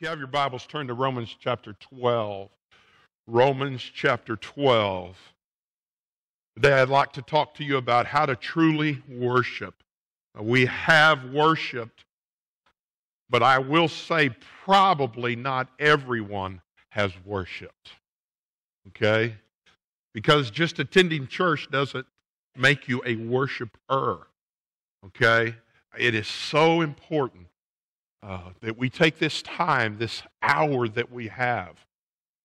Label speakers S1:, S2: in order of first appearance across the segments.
S1: If you have your Bibles, turn to Romans chapter 12. Romans chapter 12. Today, I'd like to talk to you about how to truly worship. We have worshiped, but I will say probably not everyone has worshiped. Okay? Because just attending church doesn't make you a worshiper. Okay? It is so important uh, that we take this time, this hour that we have,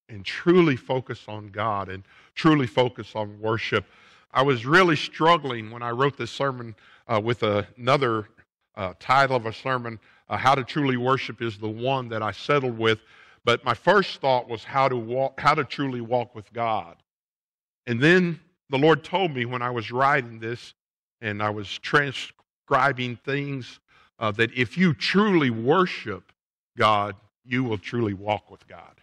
S1: and truly focus on God and truly focus on worship. I was really struggling when I wrote this sermon uh, with another uh, title of a sermon, uh, How to Truly Worship is the one that I settled with. But my first thought was how to, walk, how to truly walk with God. And then the Lord told me when I was writing this and I was transcribing things uh, that if you truly worship God, you will truly walk with God.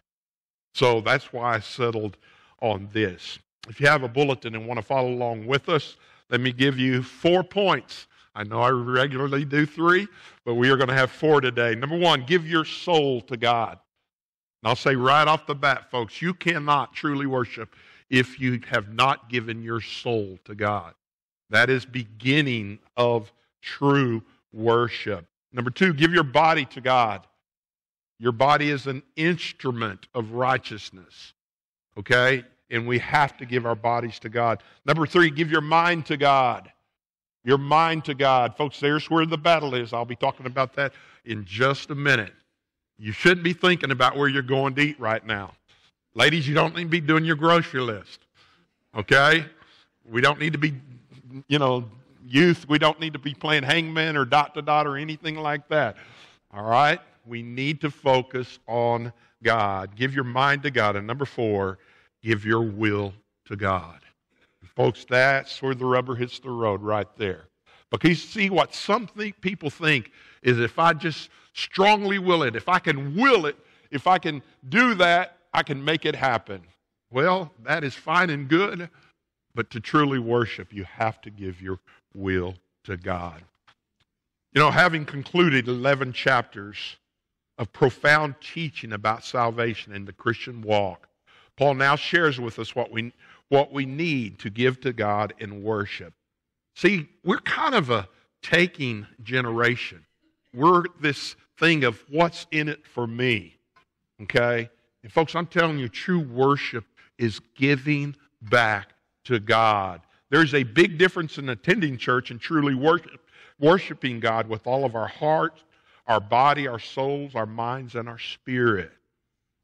S1: So that's why I settled on this. If you have a bulletin and want to follow along with us, let me give you four points. I know I regularly do three, but we are going to have four today. Number one, give your soul to God. And I'll say right off the bat, folks, you cannot truly worship if you have not given your soul to God. That is beginning of true worship. Number two, give your body to God. Your body is an instrument of righteousness. Okay? And we have to give our bodies to God. Number three, give your mind to God. Your mind to God. Folks, there's where the battle is. I'll be talking about that in just a minute. You shouldn't be thinking about where you're going to eat right now. Ladies, you don't need to be doing your grocery list. Okay? We don't need to be, you know, youth, we don't need to be playing hangman or dot to dot or anything like that. All right? We need to focus on God. Give your mind to God. And number four, give your will to God. folks, that's where the rubber hits the road right there. Because see what some people think is if I just strongly will it, if I can will it, if I can do that, I can make it happen. Well, that is fine and good, but to truly worship, you have to give your will to God. You know, having concluded 11 chapters of profound teaching about salvation and the Christian walk, Paul now shares with us what we, what we need to give to God in worship. See, we're kind of a taking generation. We're this thing of what's in it for me. Okay? And folks, I'm telling you, true worship is giving back to God. There's a big difference in attending church and truly worship, worshiping God with all of our heart, our body, our souls, our minds, and our spirit.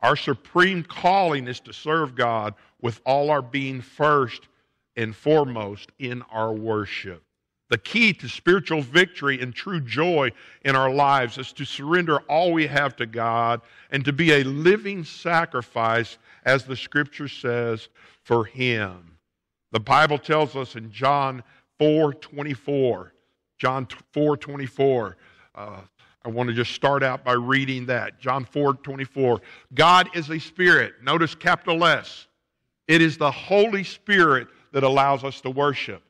S1: Our supreme calling is to serve God with all our being first and foremost in our worship. The key to spiritual victory and true joy in our lives is to surrender all we have to God and to be a living sacrifice, as the scripture says, for Him. The Bible tells us in John 4 24, John 4 24, uh, I want to just start out by reading that. John 4 24. God is a spirit. Notice capital S. It is the Holy Spirit that allows us to worship.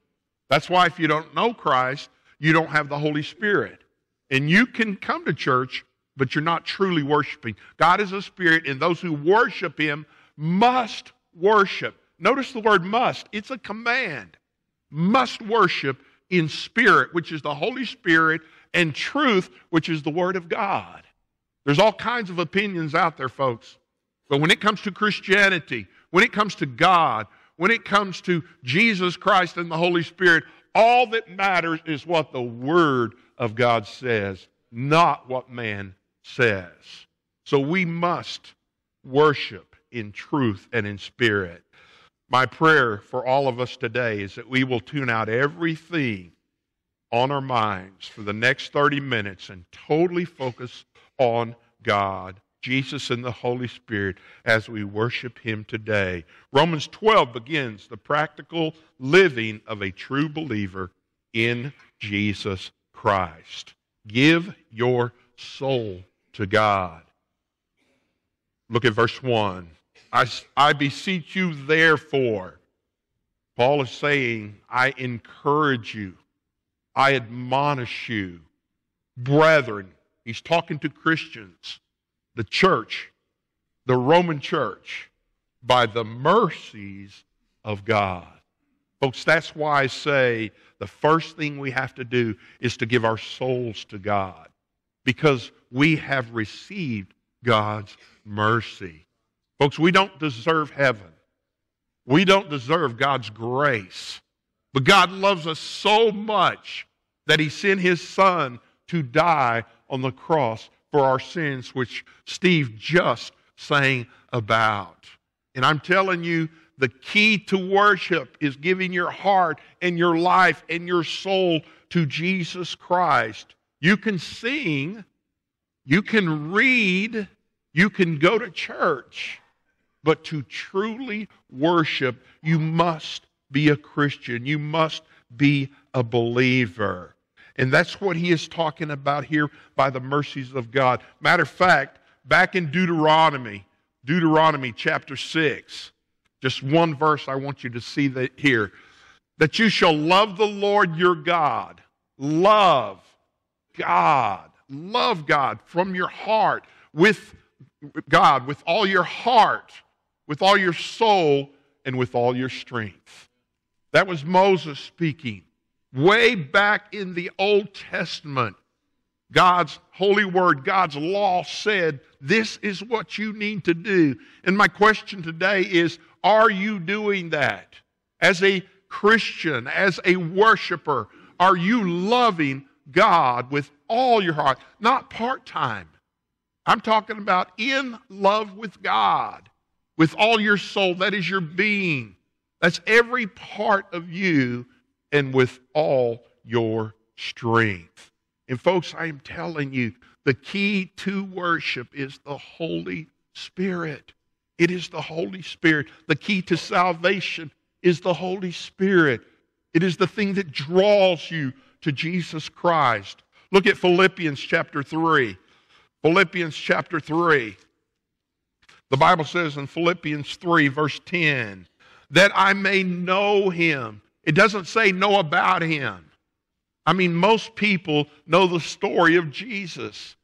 S1: That's why if you don't know Christ, you don't have the Holy Spirit. And you can come to church, but you're not truly worshiping. God is a spirit, and those who worship him must worship. Notice the word must, it's a command. Must worship in spirit, which is the Holy Spirit, and truth, which is the Word of God. There's all kinds of opinions out there, folks. But when it comes to Christianity, when it comes to God, when it comes to Jesus Christ and the Holy Spirit, all that matters is what the Word of God says, not what man says. So we must worship in truth and in spirit. My prayer for all of us today is that we will tune out everything on our minds for the next 30 minutes and totally focus on God, Jesus, and the Holy Spirit as we worship Him today. Romans 12 begins the practical living of a true believer in Jesus Christ. Give your soul to God. Look at verse 1. I, I beseech you, therefore. Paul is saying, I encourage you, I admonish you, brethren. He's talking to Christians. the church, the Roman church, by the mercies of God. Folks, that's why I say the first thing we have to do is to give our souls to God because we have received God's mercy. Folks, we don't deserve heaven. We don't deserve God's grace. But God loves us so much that He sent His Son to die on the cross for our sins, which Steve just sang about. And I'm telling you, the key to worship is giving your heart and your life and your soul to Jesus Christ. You can sing, you can read, you can go to church, but to truly worship, you must be a Christian. You must be a believer. And that's what he is talking about here by the mercies of God. Matter of fact, back in Deuteronomy, Deuteronomy chapter 6, just one verse I want you to see that here. That you shall love the Lord your God. Love God. Love God from your heart with God, with all your heart, with all your soul, and with all your strength. That was Moses speaking. Way back in the Old Testament, God's holy word, God's law said, this is what you need to do. And my question today is are you doing that? As a Christian, as a worshiper, are you loving God with all your heart? Not part time. I'm talking about in love with God, with all your soul. That is your being. That's every part of you and with all your strength. And, folks, I am telling you, the key to worship is the Holy Spirit. It is the Holy Spirit. The key to salvation is the Holy Spirit. It is the thing that draws you to Jesus Christ. Look at Philippians chapter 3. Philippians chapter 3. The Bible says in Philippians 3, verse 10, that I may know him. It doesn't say know about him. I mean, most people know the story of Jesus.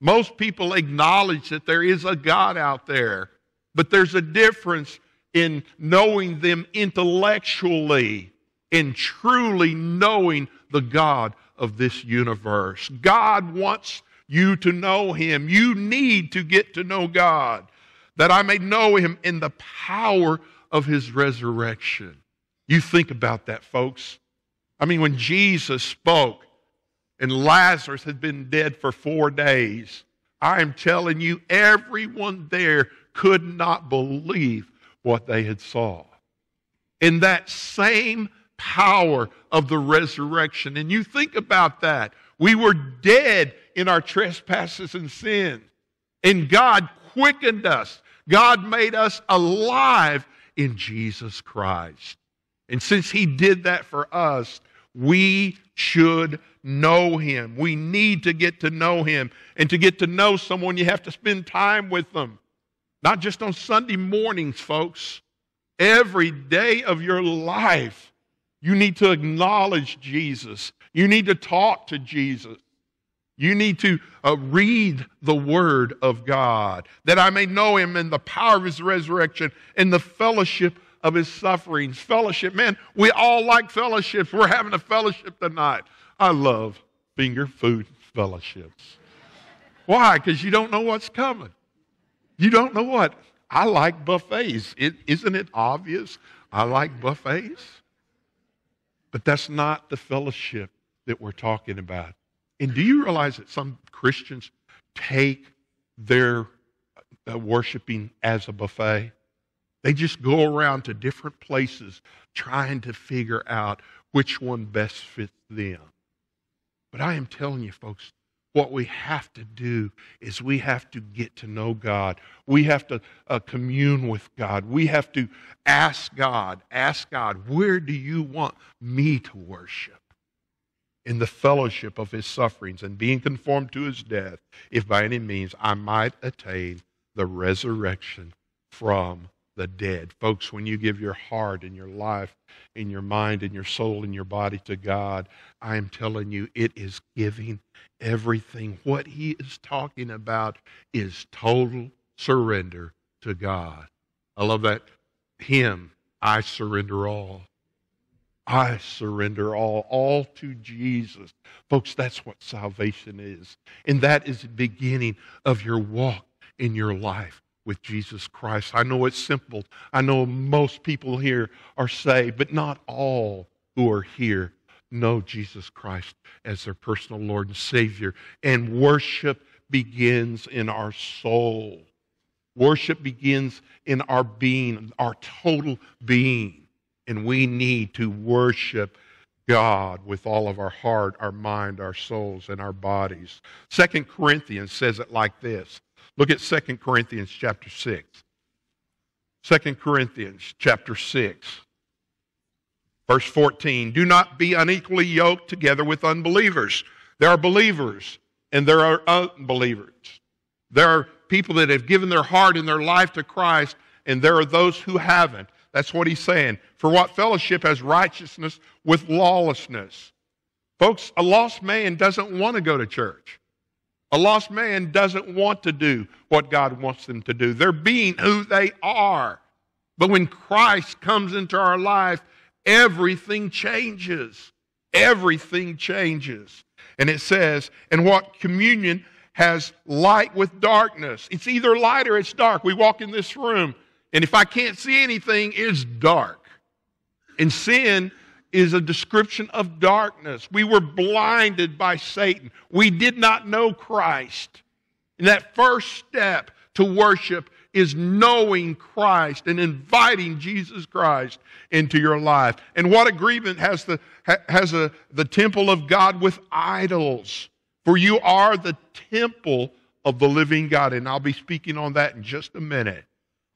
S1: Most people acknowledge that there is a God out there. But there's a difference in knowing them intellectually and truly knowing the God of this universe. God wants you to know Him. You need to get to know God, that I may know Him in the power of His resurrection. You think about that, folks. I mean, when Jesus spoke and Lazarus had been dead for four days, I am telling you, everyone there could not believe what they had saw. In that same power of the resurrection. And you think about that. We were dead in our trespasses and sins. And God quickened us. God made us alive in Jesus Christ. And since He did that for us, we should know Him. We need to get to know Him. And to get to know someone, you have to spend time with them. Not just on Sunday mornings, folks. Every day of your life, you need to acknowledge Jesus. You need to talk to Jesus. You need to uh, read the Word of God, that I may know Him in the power of His resurrection and the fellowship of His sufferings. Fellowship, man, we all like fellowships. We're having a fellowship tonight. I love finger food fellowships. Why? Because you don't know what's coming. You don't know what? I like buffets. is isn't it obvious? I like buffets. But that's not the fellowship that we're talking about. And do you realize that some Christians take their uh, worshiping as a buffet? They just go around to different places trying to figure out which one best fits them. But I am telling you, folks, what we have to do is we have to get to know God. We have to uh, commune with God. We have to ask God, ask God, where do you want me to worship? In the fellowship of his sufferings and being conformed to his death, if by any means I might attain the resurrection from the dead. Folks, when you give your heart and your life and your mind and your soul and your body to God, I am telling you, it is giving everything. What He is talking about is total surrender to God. I love that hymn, I surrender all. I surrender all, all to Jesus. Folks, that's what salvation is. And that is the beginning of your walk in your life with Jesus Christ. I know it's simple. I know most people here are saved, but not all who are here know Jesus Christ as their personal Lord and Savior. And worship begins in our soul. Worship begins in our being, our total being. And we need to worship God with all of our heart, our mind, our souls, and our bodies. Second Corinthians says it like this. Look at Second Corinthians chapter 6. 2 Corinthians chapter 6. Verse 14. Do not be unequally yoked together with unbelievers. There are believers and there are unbelievers. There are people that have given their heart and their life to Christ, and there are those who haven't. That's what he's saying. For what fellowship has righteousness with lawlessness? Folks, a lost man doesn't want to go to church. A lost man doesn't want to do what God wants them to do. They're being who they are. But when Christ comes into our life, everything changes. Everything changes. And it says, and what communion has light with darkness. It's either light or it's dark. We walk in this room, and if I can't see anything, it's dark. And sin is a description of darkness. We were blinded by Satan. We did not know Christ. And that first step to worship is knowing Christ and inviting Jesus Christ into your life. And what agreement has the has a, the temple of God with idols? For you are the temple of the living God. And I'll be speaking on that in just a minute.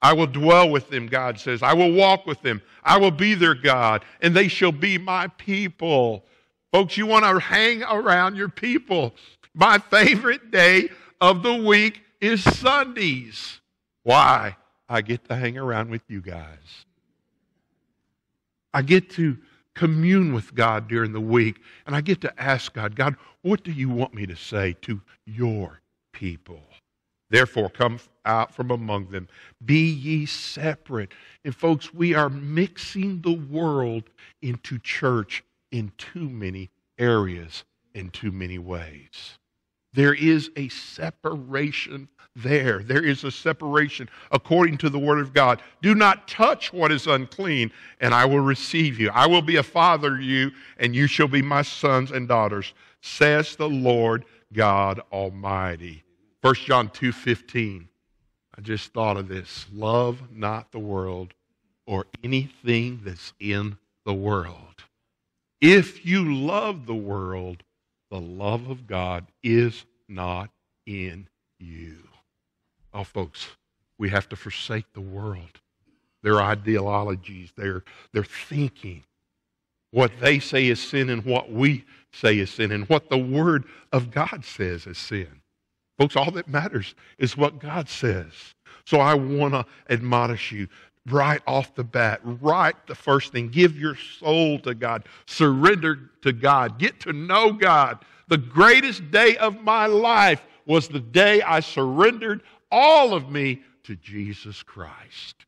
S1: I will dwell with them, God says. I will walk with them. I will be their God, and they shall be my people. Folks, you want to hang around your people. My favorite day of the week is Sundays. Why? I get to hang around with you guys. I get to commune with God during the week, and I get to ask God, God, what do you want me to say to your people? Therefore, come out from among them. Be ye separate. And, folks, we are mixing the world into church in too many areas, in too many ways. There is a separation there. There is a separation according to the Word of God. Do not touch what is unclean, and I will receive you. I will be a father to you, and you shall be my sons and daughters, says the Lord God Almighty. 1 John 2:15. I just thought of this. Love not the world or anything that's in the world. If you love the world, the love of God is not in you. Oh, folks, we have to forsake the world, their ideologies, their, their thinking, what they say is sin and what we say is sin, and what the Word of God says is sin. Folks, all that matters is what God says. So I want to admonish you right off the bat, right the first thing. Give your soul to God, surrender to God, get to know God. The greatest day of my life was the day I surrendered all of me to Jesus Christ.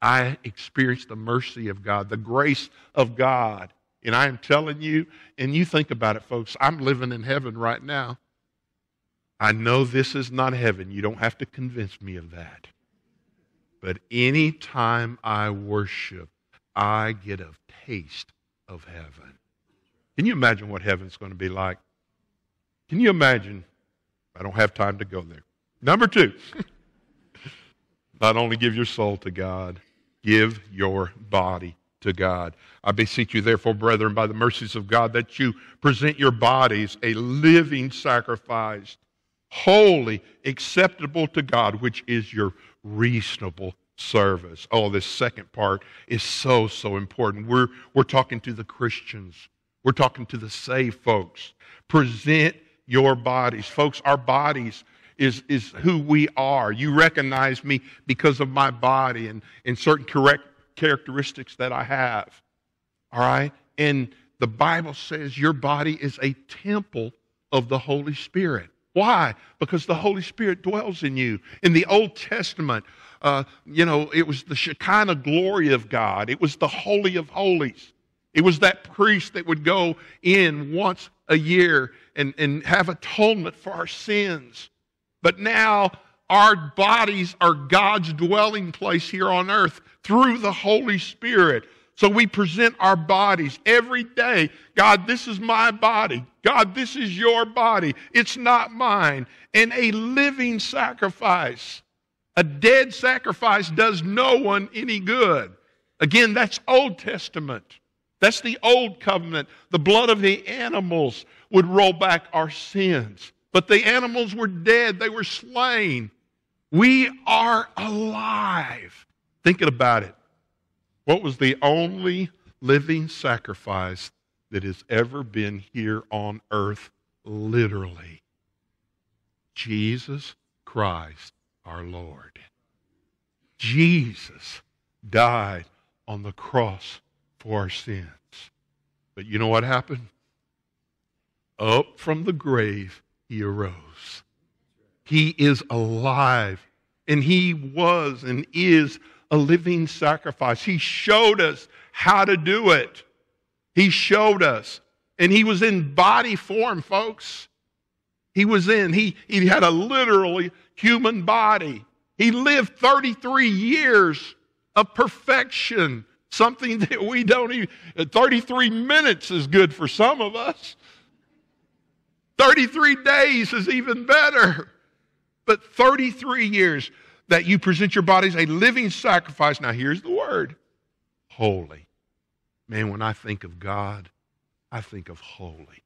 S1: I experienced the mercy of God, the grace of God. And I am telling you, and you think about it, folks, I'm living in heaven right now. I know this is not heaven. You don't have to convince me of that. But any time I worship, I get a taste of heaven. Can you imagine what heaven's going to be like? Can you imagine? I don't have time to go there. Number two, not only give your soul to God, give your body to God. I beseech you, therefore, brethren, by the mercies of God, that you present your bodies a living sacrifice, holy, acceptable to God, which is your reasonable service. Oh, this second part is so, so important. We're, we're talking to the Christians, we're talking to the saved folks. Present your bodies. Folks, our bodies is, is who we are. You recognize me because of my body and, and certain correct characteristics that I have. All right? And the Bible says your body is a temple of the Holy Spirit. Why? Because the Holy Spirit dwells in you. In the Old Testament, uh, you know, it was the Shekinah glory of God, it was the Holy of Holies. It was that priest that would go in once a year and, and have atonement for our sins. But now our bodies are God's dwelling place here on earth through the Holy Spirit. So we present our bodies every day. God, this is my body. God, this is your body. It's not mine. And a living sacrifice. A dead sacrifice does no one any good. Again, that's Old Testament. That's the old covenant. The blood of the animals would roll back our sins. But the animals were dead, they were slain. We are alive. Thinking about it. What was the only living sacrifice that has ever been here on earth, literally? Jesus Christ our Lord. Jesus died on the cross for our sins. But you know what happened? Up from the grave, he arose. He is alive, and he was and is a living sacrifice. He showed us how to do it. He showed us. And he was in body form, folks. He was in, he, he had a literally human body. He lived 33 years of perfection, something that we don't even, 33 minutes is good for some of us. 33 days is even better. But 33 years that you present your bodies a living sacrifice. Now, here's the word holy. Man, when I think of God, I think of holy.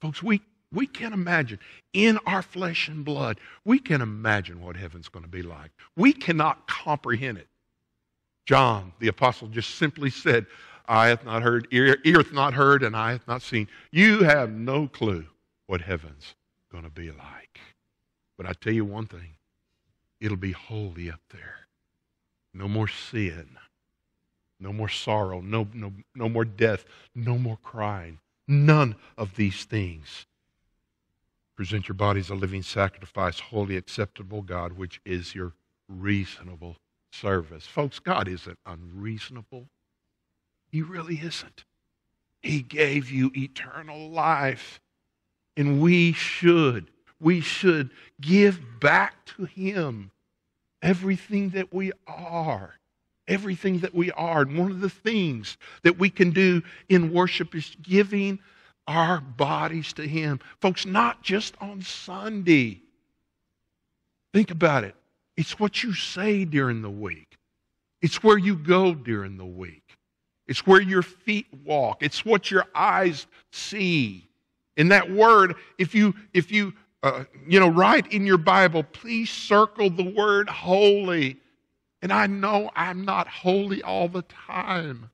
S1: Folks, we, we can't imagine in our flesh and blood, we can imagine what heaven's going to be like. We cannot comprehend it. John, the apostle, just simply said, Eye hath not heard, ear, hath not heard, and eye hath not seen. You have no clue what heaven's going to be like. But I tell you one thing It'll be holy up there. No more sin. No more sorrow. No, no, no more death. No more crying. None of these things. Present your bodies a living sacrifice, holy, acceptable, God, which is your reasonable service. Folks, God isn't unreasonable. He really isn't. He gave you eternal life. And we should, we should give back to Him everything that we are. Everything that we are. And one of the things that we can do in worship is giving our bodies to Him. Folks, not just on Sunday. Think about it. It's what you say during the week, it's where you go during the week, it's where your feet walk, it's what your eyes see. In that word, if you, if you uh, you know, write in your Bible, please circle the word holy. And I know I'm not holy all the time.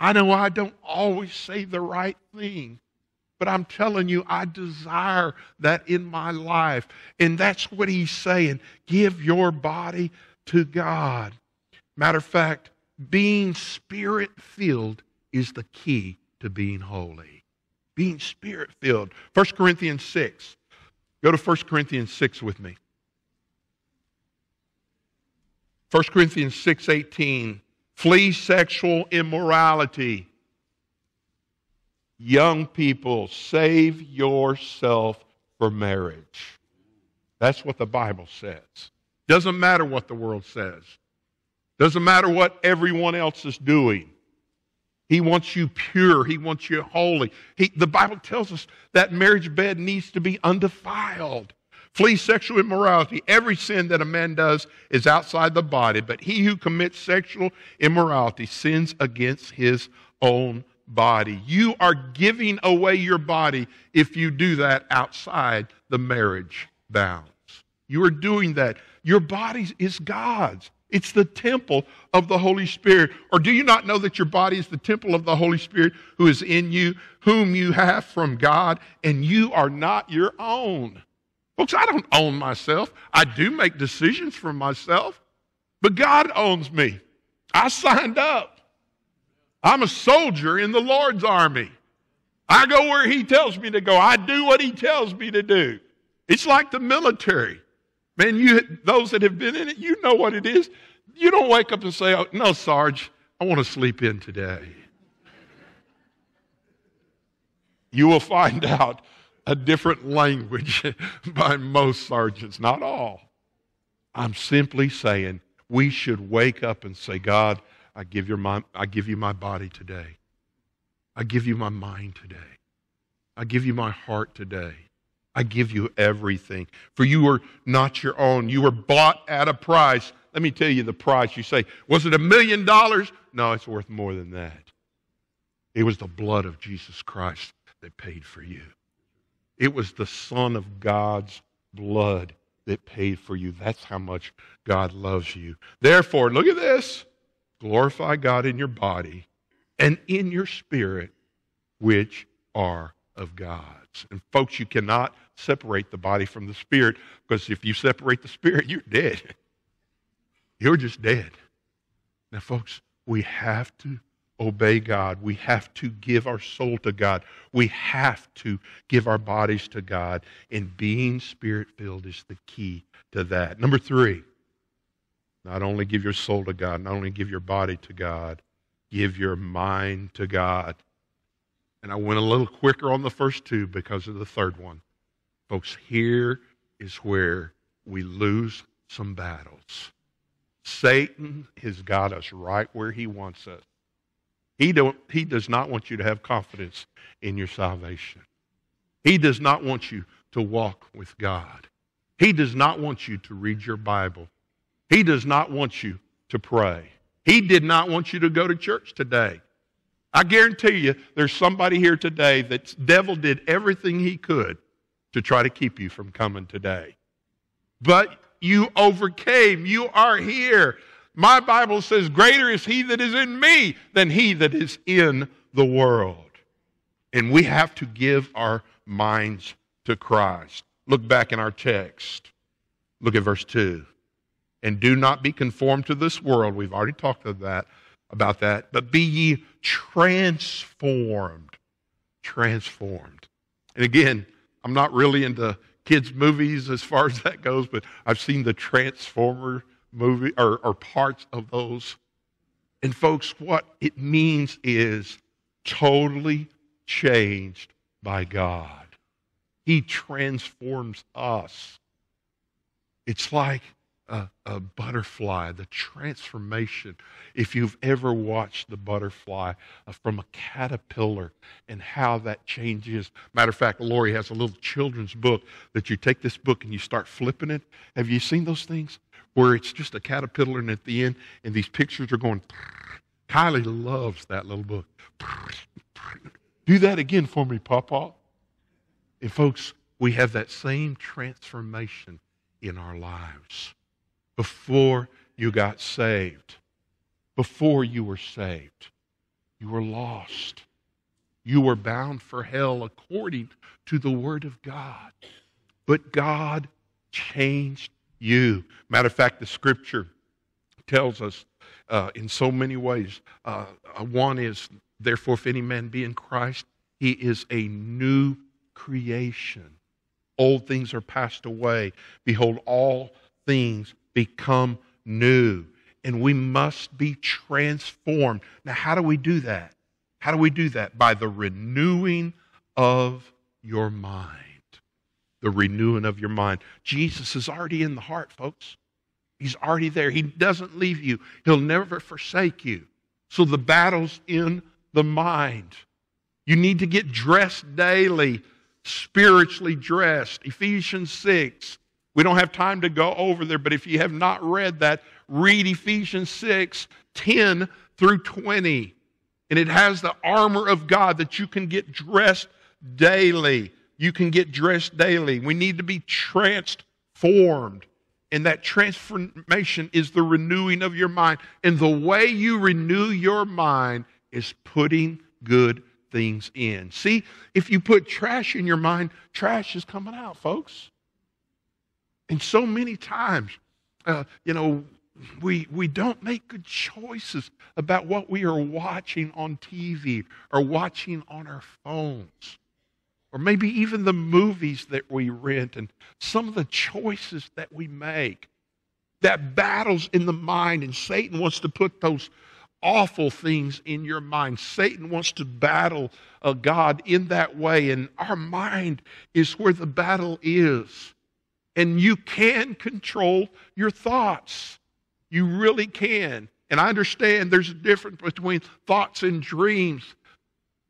S1: I know I don't always say the right thing. But I'm telling you, I desire that in my life. And that's what he's saying. Give your body to God. Matter of fact, being spirit filled is the key to being holy. Being spirit filled. 1 Corinthians 6. Go to 1 Corinthians 6 with me. 1 Corinthians 6:18 Flee sexual immorality. Young people, save yourself for marriage. That's what the Bible says. Doesn't matter what the world says. Doesn't matter what everyone else is doing. He wants you pure. He wants you holy. He, the Bible tells us that marriage bed needs to be undefiled. Flee sexual immorality. Every sin that a man does is outside the body, but he who commits sexual immorality sins against his own body. You are giving away your body if you do that outside the marriage bounds. You are doing that. Your body is God's. It's the temple of the Holy Spirit. Or do you not know that your body is the temple of the Holy Spirit who is in you, whom you have from God, and you are not your own? Folks, I don't own myself. I do make decisions for myself, but God owns me. I signed up. I'm a soldier in the Lord's army. I go where He tells me to go. I do what He tells me to do. It's like the military. Man, you those that have been in it, you know what it is. You don't wake up and say, oh, "No, Sarge, I want to sleep in today." You will find out a different language by most sergeants, not all. I'm simply saying we should wake up and say, God, I give, your my, I give you my body today. I give you my mind today. I give you my heart today. I give you everything. For you are not your own. You were bought at a price. Let me tell you the price. You say, was it a million dollars? No, it's worth more than that. It was the blood of Jesus Christ that paid for you. It was the Son of God's blood that paid for you. That's how much God loves you. Therefore, look at this glorify God in your body and in your spirit, which are of God's. And folks, you cannot separate the body from the spirit because if you separate the spirit, you're dead. You're just dead. Now, folks, we have to obey God. We have to give our soul to God. We have to give our bodies to God. And being spirit filled is the key to that. Number three, not only give your soul to God, not only give your body to God, give your mind to God. And I went a little quicker on the first two because of the third one. Folks, here is where we lose some battles. Satan has got us right where he wants us. He, don't, he does not want you to have confidence in your salvation. He does not want you to walk with God. He does not want you to read your Bible. He does not want you to pray. He did not want you to go to church today. I guarantee you there's somebody here today that devil did everything he could to try to keep you from coming today. But you overcame. You are here. My Bible says, Greater is he that is in me than he that is in the world. And we have to give our minds to Christ. Look back in our text. Look at verse 2. And do not be conformed to this world. We've already talked about that, about that. But be ye transformed. Transformed. And again, I'm not really into kids' movies as far as that goes, but I've seen the Transformer movie or, or parts of those. And folks, what it means is totally changed by God. He transforms us. It's like a, a, butterfly, the transformation. If you've ever watched the butterfly uh, from a caterpillar and how that changes. Matter of fact, Lori has a little children's book that you take this book and you start flipping it. Have you seen those things? Where it's just a caterpillar and at the end, and these pictures are going. Kylie loves that little book. Do that again for me, Papa. And folks, we have that same transformation in our lives before you got saved. Before you were saved, you were lost. You were bound for hell according to the Word of God. But God changed you. Matter of fact, the Scripture tells us uh, in so many ways. Uh, uh one is, therefore, if any man be in Christ, he is a new creation. Old things are passed away. Behold, all things become new. And we must be transformed. Now, how do we do that? How do we do that? By the renewing of your mind. The renewing of your mind. Jesus is already in the heart, folks. He's already there. He doesn't leave you, He'll never forsake you. So the battle's in the mind. You need to get dressed daily, spiritually dressed. Ephesians 6 we don't have time to go over there, but if you have not read that, read Ephesians 6 10 through 20. And it has the armor of God that you can get dressed daily. You can get dressed daily. We need to be transformed. And that transformation is the renewing of your mind. And the way you renew your mind is putting good things in. See, if you put trash in your mind, trash is coming out, folks. And so many times, uh, you know, we, we don't make good choices about what we are watching on TV or watching on our phones, or maybe even the movies that we rent and some of the choices that we make. That battles in the mind, and Satan wants to put those awful things in your mind. Satan wants to battle a God in that way, and our mind is where the battle is. And you can control your thoughts. You really can. And I understand there's a difference between thoughts and dreams.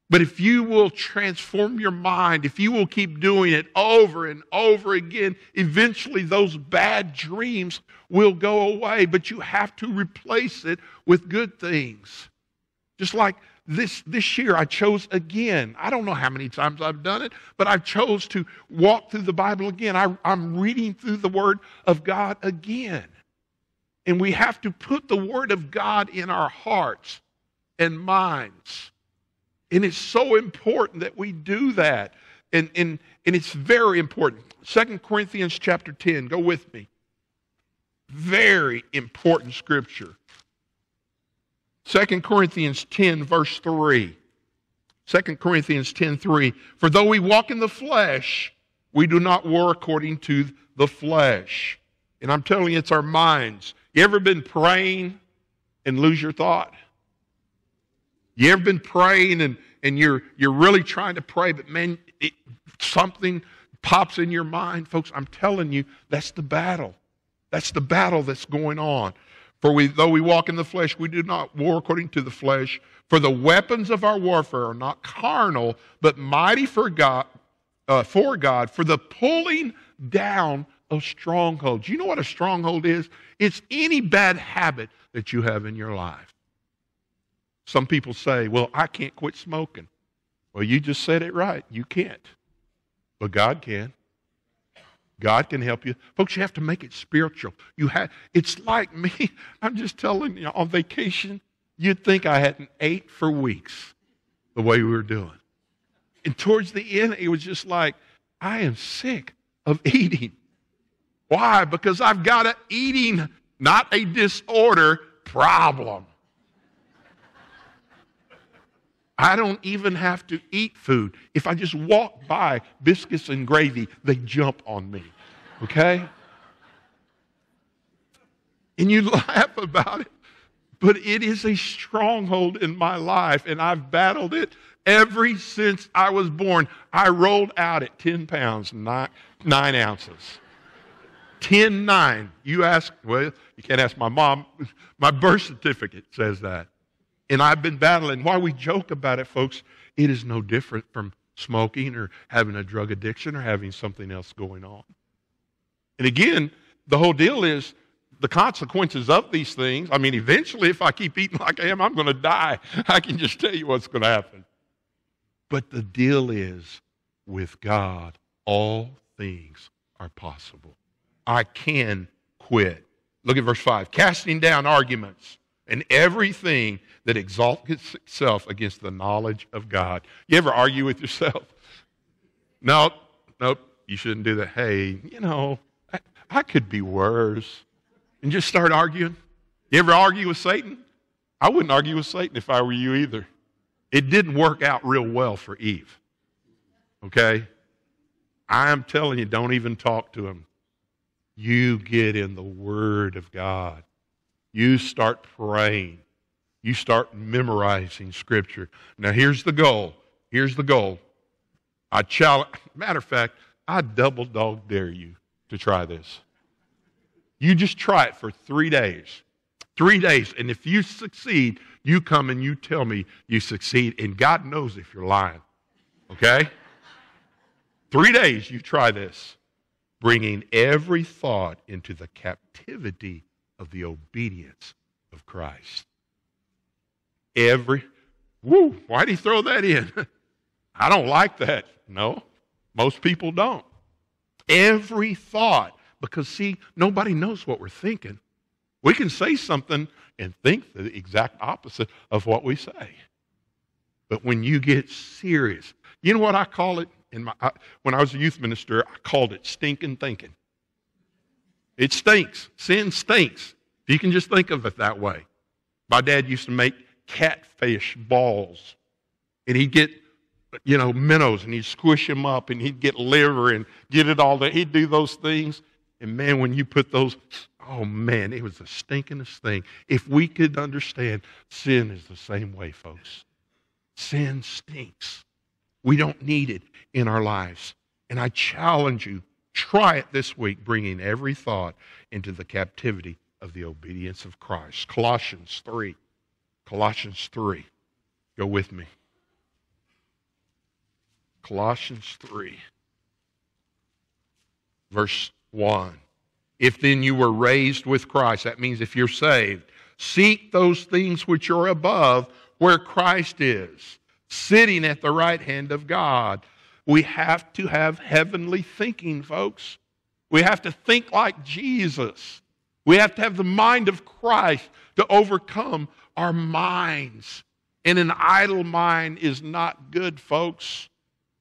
S1: But if you will transform your mind, if you will keep doing it over and over again, eventually those bad dreams will go away. But you have to replace it with good things. Just like this, this year, I chose again. I don't know how many times I've done it, but I chose to walk through the Bible again. I, I'm reading through the Word of God again. And we have to put the Word of God in our hearts and minds. And it's so important that we do that. And, and, and it's very important. Second Corinthians chapter 10, go with me. Very important scripture. Second Corinthians 10, verse 3. 2 Corinthians 10 3. For though we walk in the flesh, we do not war according to the flesh. And I'm telling you, it's our minds. You ever been praying and lose your thought? You ever been praying and, and you're, you're really trying to pray, but man, it, something pops in your mind? Folks, I'm telling you, that's the battle. That's the battle that's going on. For we, though we walk in the flesh, we do not war according to the flesh. For the weapons of our warfare are not carnal, but mighty for God, uh, for God, for the pulling down of strongholds. You know what a stronghold is? It's any bad habit that you have in your life. Some people say, well, I can't quit smoking. Well, you just said it right. You can't. But God can. God can help you. Folks, you have to make it spiritual. You have it's like me. I'm just telling you, on vacation, you'd think I hadn't ate for weeks the way we were doing. And towards the end, it was just like, I am sick of eating. Why? Because I've got an eating, not a disorder, problem. I don't even have to eat food. If I just walk by biscuits and gravy, they jump on me. Okay? And you laugh about it, but it is a stronghold in my life, and I've battled it ever since I was born. I rolled out at 10 pounds, nine, nine ounces. 10 9. You ask, well, you can't ask my mom. My birth certificate says that. And I've been battling. Why we joke about it, folks, it is no different from smoking or having a drug addiction or having something else going on. And again, the whole deal is the consequences of these things. I mean, eventually, if I keep eating like I am, I'm going to die. I can just tell you what's going to happen. But the deal is, with God, all things are possible. I can quit. Look at verse 5 casting down arguments and everything that exalts itself against the knowledge of God. You ever argue with yourself? No, nope, you shouldn't do that. Hey, you know, I, I could be worse. And just start arguing. You ever argue with Satan? I wouldn't argue with Satan if I were you either. It didn't work out real well for Eve. Okay? I'm telling you, don't even talk to him. You get in the Word of God. You start praying. You start memorizing Scripture. Now, here's the goal. Here's the goal. I challenge, matter of fact, I double dog dare you to try this. You just try it for three days. Three days. And if you succeed, you come and you tell me you succeed. And God knows if you're lying. Okay? Three days, you try this bringing every thought into the captivity of the obedience of Christ. Every, woo, why'd he throw that in? I don't like that. No, most people don't. Every thought, because see, nobody knows what we're thinking. We can say something and think the exact opposite of what we say. But when you get serious, you know what I call it? In my, I, when I was a youth minister, I called it stinking thinking. It stinks. Sin stinks. You can just think of it that way. My dad used to make catfish balls, and he'd get, you know, minnows, and he'd squish them up, and he'd get liver and get it all. That he'd do those things, and man, when you put those, oh man, it was the stinkingest thing. If we could understand, sin is the same way, folks. Sin stinks. We don't need it in our lives. And I challenge you, try it this week, bringing every thought into the captivity of the obedience of Christ. Colossians 3. Colossians 3. Go with me. Colossians 3, verse 1. If then you were raised with Christ, that means if you're saved, seek those things which are above where Christ is, sitting at the right hand of God. We have to have heavenly thinking, folks. We have to think like Jesus. We have to have the mind of Christ to overcome our minds. And an idle mind is not good, folks.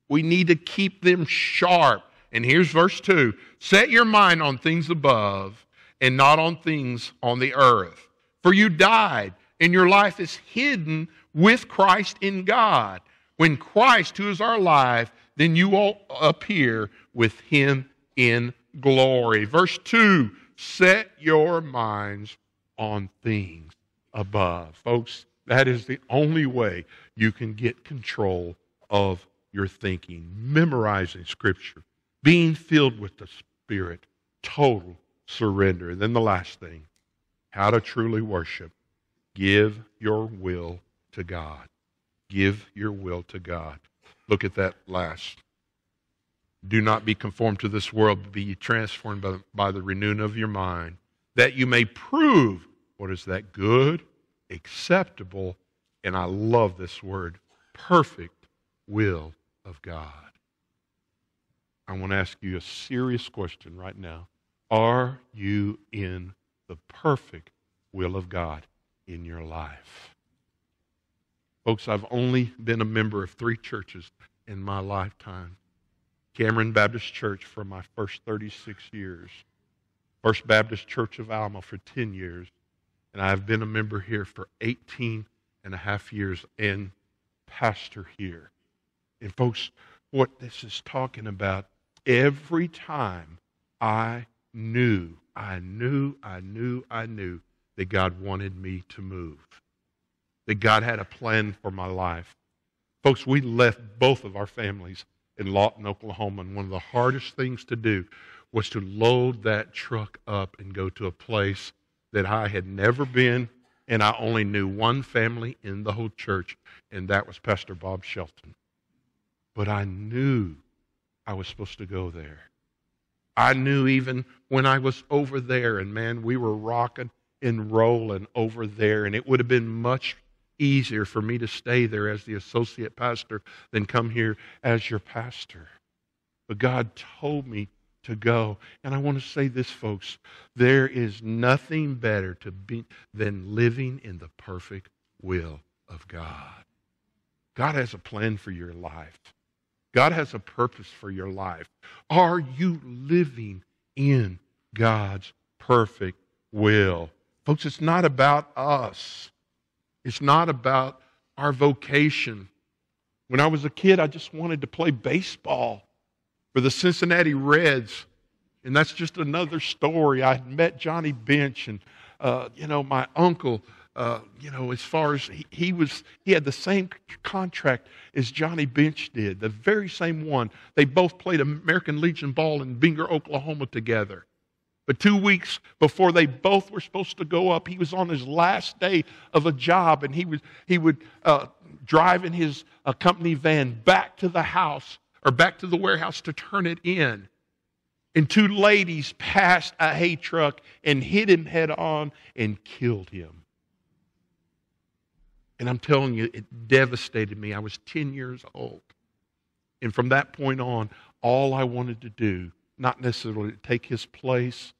S1: We need to keep them sharp. And here's verse 2 Set your mind on things above and not on things on the earth. For you died, and your life is hidden with Christ in God. When Christ, who is our life, then you will appear with him in glory. Verse 2 Set your minds on things above. Folks, that is the only way you can get control of your thinking. Memorizing Scripture being filled with the Spirit, total surrender. And then the last thing how to truly worship. Give your will to God. Give your will to God. Look at that last. Do not be conformed to this world, but be transformed by, by the renewing of your mind, that you may prove what is that good, acceptable, and I love this word, perfect will of God. I want to ask you a serious question right now. Are you in the perfect will of God in your life? Folks, I've only been a member of three churches in my lifetime. Cameron Baptist Church for my first 36 years, First Baptist Church of Alma for 10 years, and I've been a member here for 18 and a half years and pastor here. And, folks, what this is talking about every time I knew, I knew, I knew, I knew that God wanted me to move, that God had a plan for my life. Folks, we left both of our families in Lawton, Oklahoma, and one of the hardest things to do was to load that truck up and go to a place that I had never been, and I only knew one family in the whole church, and that was Pastor Bob Shelton. But I knew I was supposed to go there. I knew even when I was over there, and man, we were rocking and rolling over there, and it would have been much easier for me to stay there as the associate pastor than come here as your pastor. But God told me to go. And I want to say this, folks there is nothing better to be than living in the perfect will of God. God has a plan for your life. God has a purpose for your life. Are you living in God's perfect will? Folks, it's not about us, it's not about our vocation. When I was a kid, I just wanted to play baseball for the Cincinnati Reds. And that's just another story. I met Johnny Bench, and, uh, you know, my uncle uh, you know, as far as he, he, was, he had the same contract as Johnny Bench did, the very same one. They both played American Legion ball in Binger, Oklahoma together. But two weeks before they both were supposed to go up, he was on his last day of a job, and he, was, he would uh, drive in his uh, company van back to the house or back to the warehouse to turn it in. And two ladies passed a hay truck and hit him head on and killed him. And I'm telling you, it devastated me. I was 10 years old. And from that point on, all I wanted to do, not necessarily to take his place,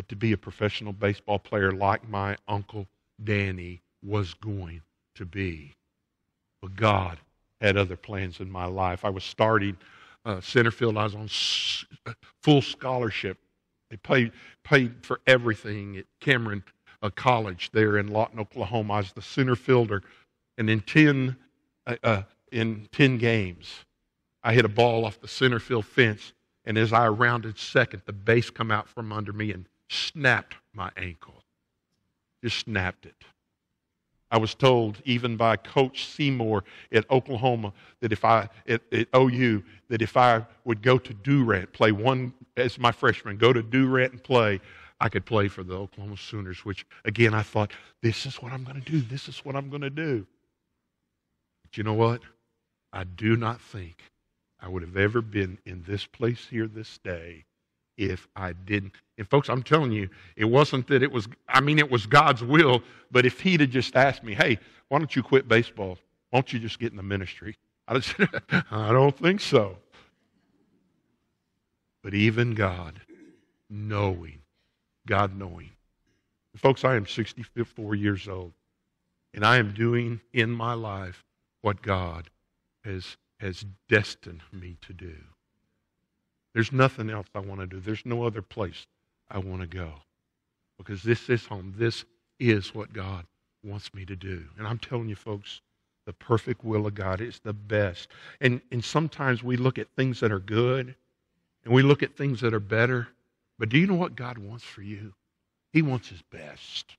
S1: but to be a professional baseball player like my uncle Danny was going to be. But God had other plans in my life. I was starting uh, center field. I was on s- full scholarship They paid, paid for everything at Cameron uh, College there in Lawton, Oklahoma. I was the center fielder. And in 10, uh, uh, in 10 games, I hit a ball off the center field fence. And as I rounded second, the base come out from under me and snapped my ankle. Just snapped it. I was told even by Coach Seymour at Oklahoma that if I at, at OU that if I would go to Durant, play one as my freshman, go to Durant and play, I could play for the Oklahoma Sooners. Which again, I thought this is what I'm going to do. This is what I'm going to do. But you know what? I do not think I would have ever been in this place here this day if I didn't. And folks, I'm telling you, it wasn't that it was, I mean, it was God's will, but if He'd have just asked me, hey, why don't you quit baseball? Why don't you just get in the ministry? Have said, I don't think so. But even God, knowing, God knowing. Folks, I am 64 years old, and I am doing in my life what God has, has destined me to do. There's nothing else I want to do. There's no other place I want to go. Because this is home. This is what God wants me to do. And I'm telling you, folks, the perfect will of God is the best. And, and sometimes we look at things that are good and we look at things that are better. But do you know what God wants for you? He wants His best.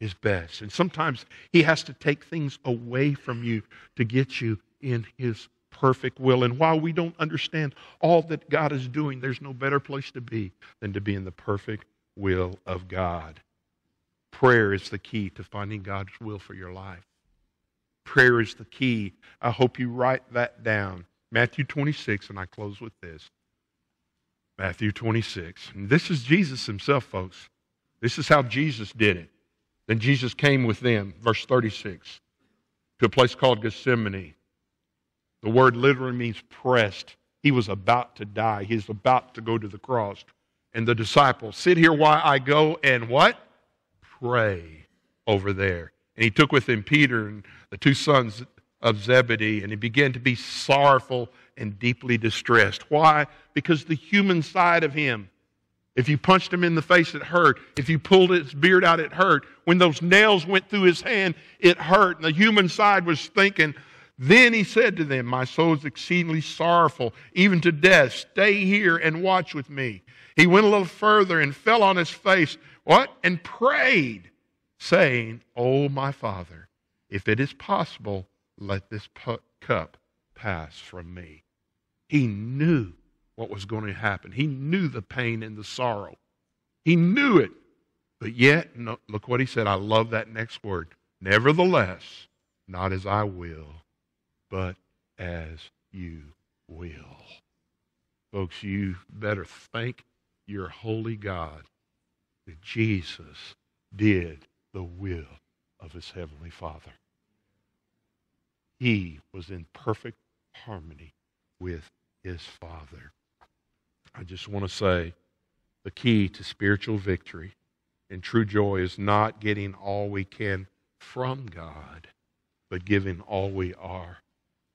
S1: His best. And sometimes He has to take things away from you to get you in His perfect will. And while we don't understand all that God is doing, there's no better place to be than to be in the perfect will of God. Prayer is the key to finding God's will for your life. Prayer is the key. I hope you write that down. Matthew 26, and I close with this. Matthew 26. And this is Jesus himself, folks. This is how Jesus did it. Then Jesus came with them, verse 36, to a place called Gethsemane. The word literally means pressed. He was about to die. He's about to go to the cross. And the disciples, sit here while I go and what? Pray over there. And he took with him Peter and the two sons of Zebedee, and he began to be sorrowful and deeply distressed. Why? Because the human side of him, if you punched him in the face, it hurt. If you pulled his beard out, it hurt. When those nails went through his hand, it hurt. And the human side was thinking, then he said to them, My soul is exceedingly sorrowful, even to death. Stay here and watch with me. He went a little further and fell on his face, what? And prayed, saying, Oh, my Father, if it is possible, let this cup pass from me. He knew what was going to happen. He knew the pain and the sorrow. He knew it. But yet, no, look what he said. I love that next word. Nevertheless, not as I will, but as you will. Folks, you better thank your holy God that Jesus did the will of his heavenly Father. He was in perfect harmony with his Father. I just want to say the key to spiritual victory and true joy is not getting all we can from God, but giving all we are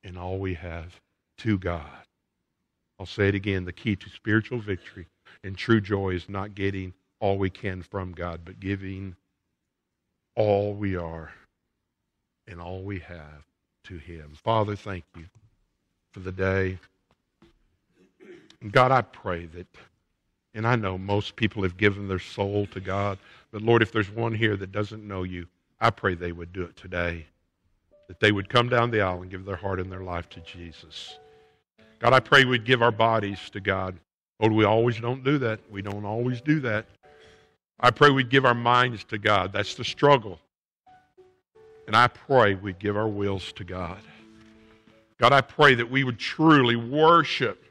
S1: and all we have to God. I'll say it again the key to spiritual victory and true joy is not getting all we can from God, but giving all we are and all we have to Him. Father, thank you for the day. God, I pray that, and I know most people have given their soul to God, but Lord, if there's one here that doesn't know you, I pray they would do it today that they would come down the aisle and give their heart and their life to Jesus. God, I pray we'd give our bodies to God. Oh, we always don't do that. We don't always do that. I pray we'd give our minds to God. That's the struggle. And I pray we'd give our wills to God. God, I pray that we would truly worship.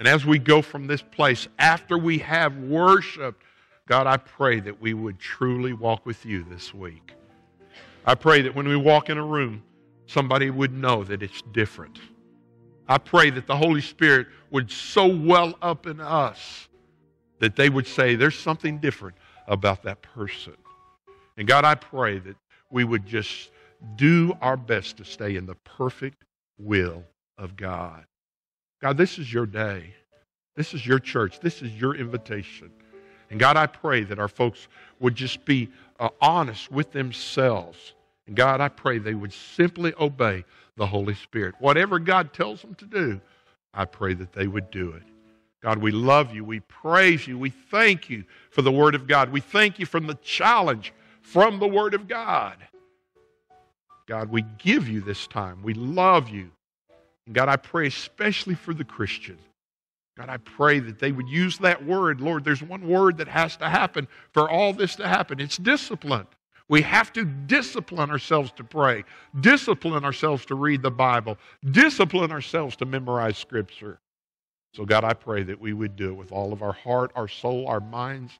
S1: And as we go from this place, after we have worshiped, God, I pray that we would truly walk with you this week. I pray that when we walk in a room, somebody would know that it's different. I pray that the Holy Spirit would so well up in us that they would say, There's something different about that person. And God, I pray that we would just do our best to stay in the perfect will of God. God, this is your day. This is your church. This is your invitation. And God, I pray that our folks would just be uh, honest with themselves. And God, I pray they would simply obey the Holy Spirit. Whatever God tells them to do, I pray that they would do it. God, we love you. We praise you. We thank you for the Word of God. We thank you from the challenge from the Word of God. God, we give you this time. We love you. And God, I pray especially for the Christian. God, I pray that they would use that word. Lord, there's one word that has to happen for all this to happen it's discipline. We have to discipline ourselves to pray, discipline ourselves to read the Bible, discipline ourselves to memorize Scripture. So, God, I pray that we would do it with all of our heart, our soul, our minds,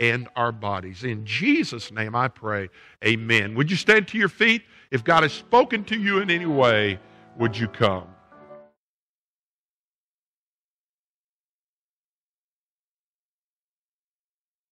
S1: and our bodies. In Jesus' name I pray, amen. Would you stand to your feet? If God has spoken to you in any way, would you come?